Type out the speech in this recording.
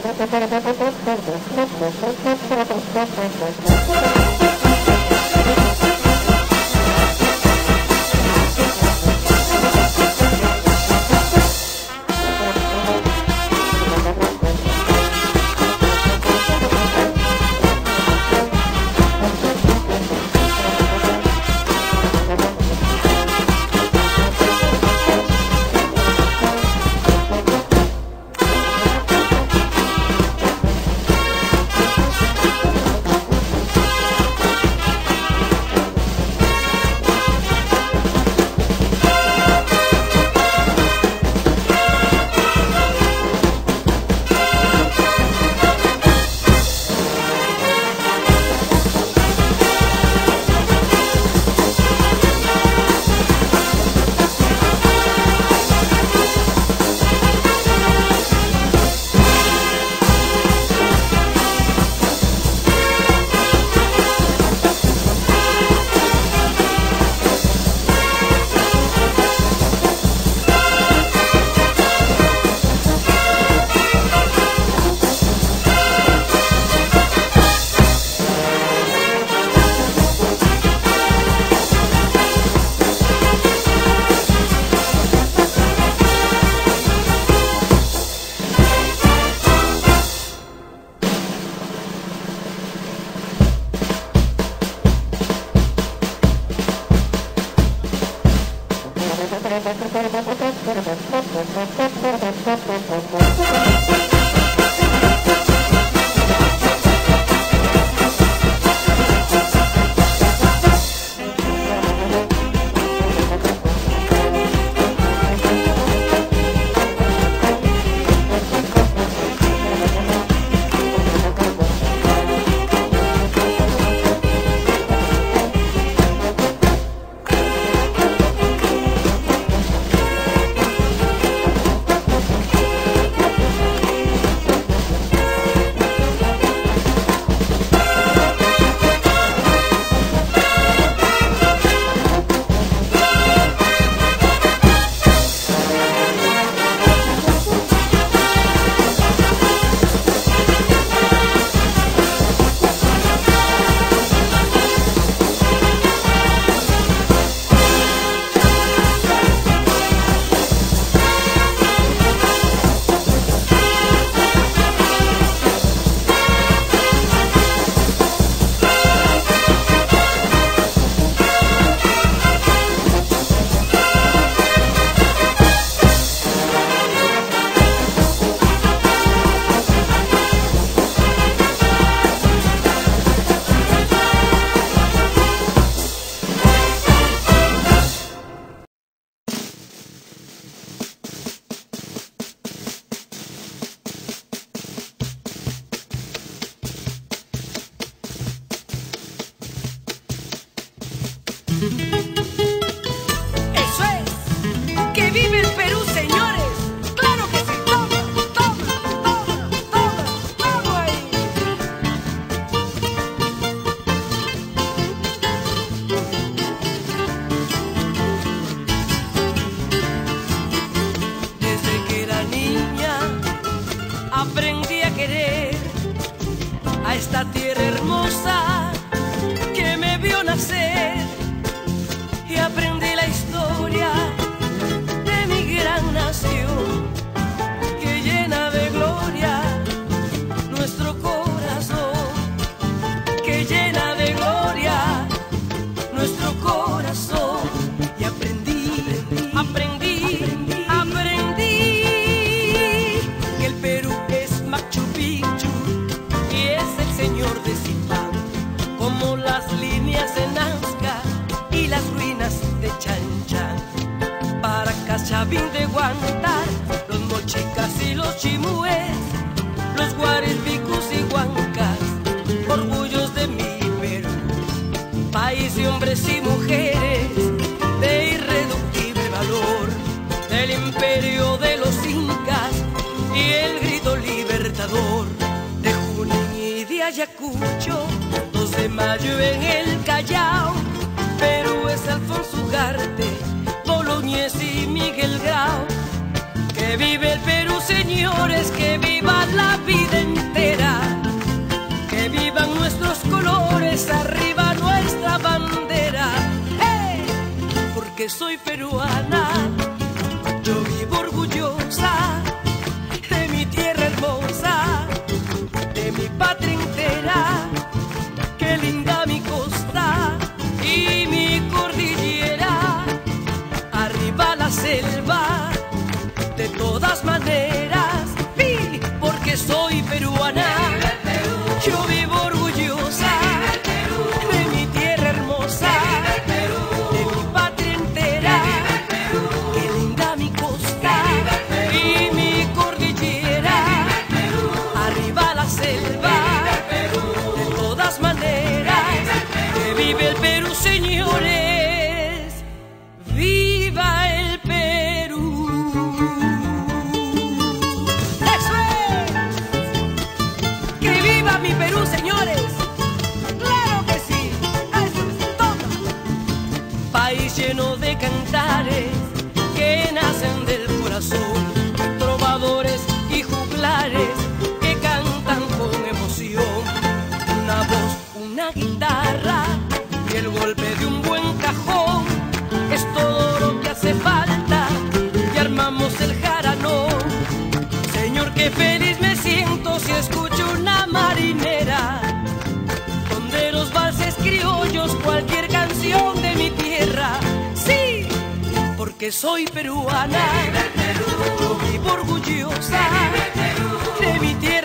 ハハハハハハハハ Líneas de Nazca y las ruinas de Chanchan. Para Cachavín de Guantar, los mochicas y los chimúes, los guaripicus y huancas, orgullos de mi Perú, país de hombres y mujeres de irreductible valor, del imperio de los incas y el grito libertador de Junín y de Ayacucho, 2 de mayo en el Callao, pero es Alfonso Ugarte, Boloñez y Miguel Grau. Que vive el Perú, señores, que viva la vida entera, que vivan nuestros colores, arriba nuestra bandera, ¡Hey! porque soy feliz. Soy peruana. Yo vivo orgullosa de mi tierra.